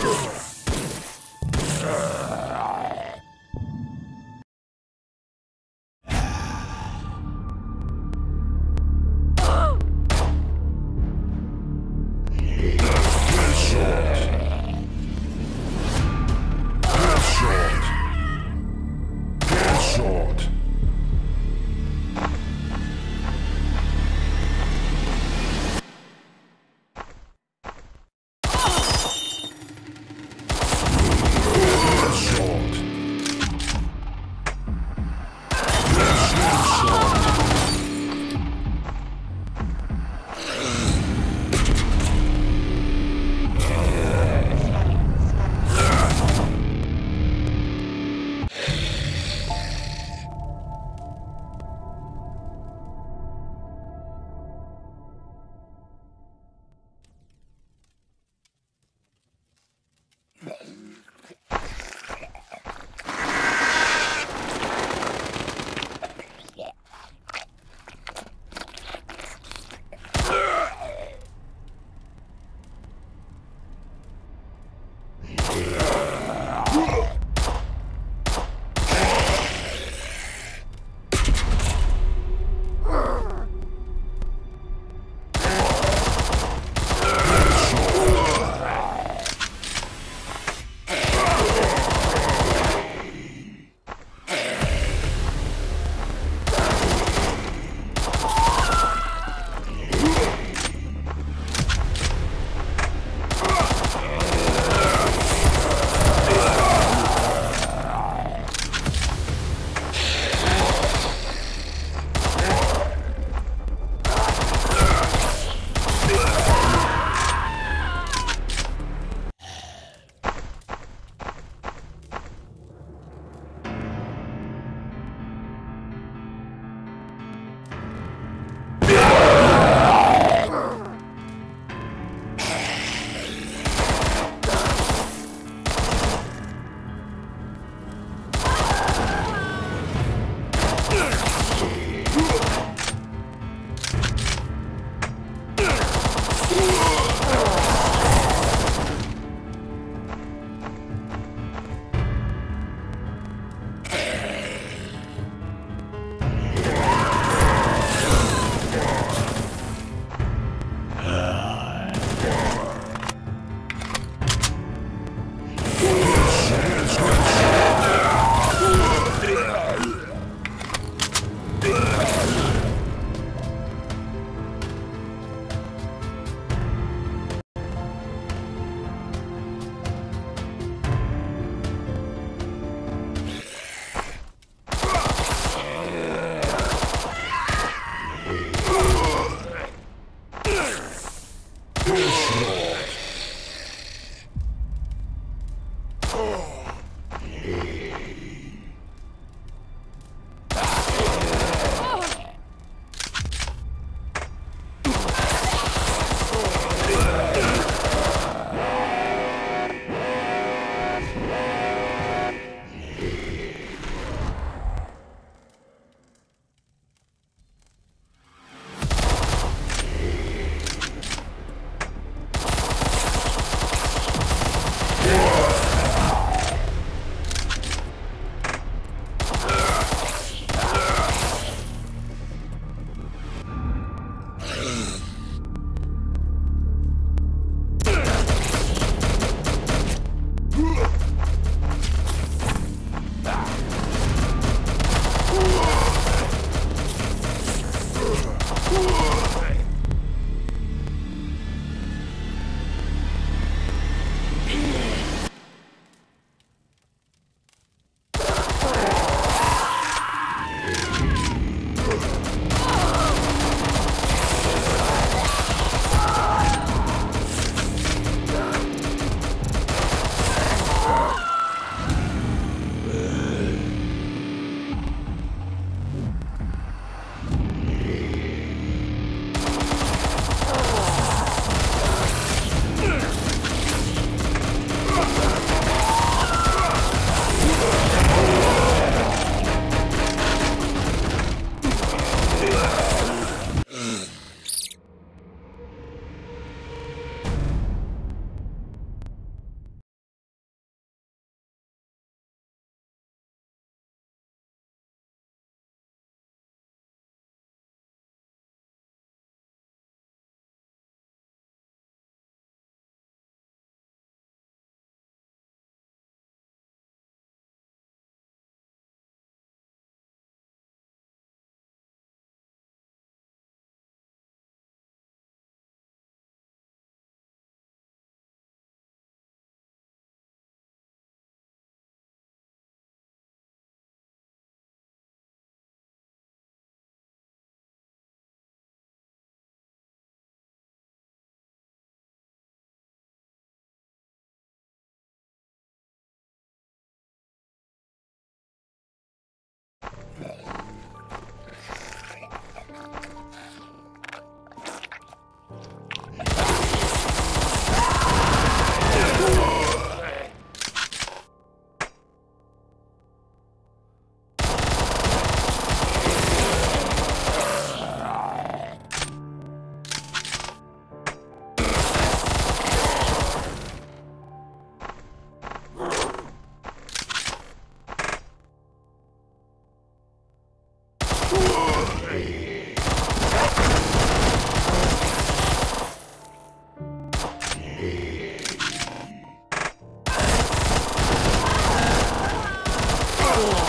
Ugh. Oh.